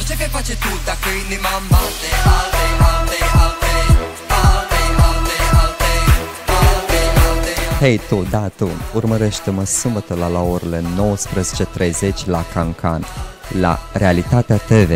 Dar ce vei face tu dacă inima bate alte, alte, alte Alte, alte, alte Alte, alte, alte Hei tu, da tu, urmărește-mă sâmbătă la la orele 19.30 la Cancan, la Realitatea TV.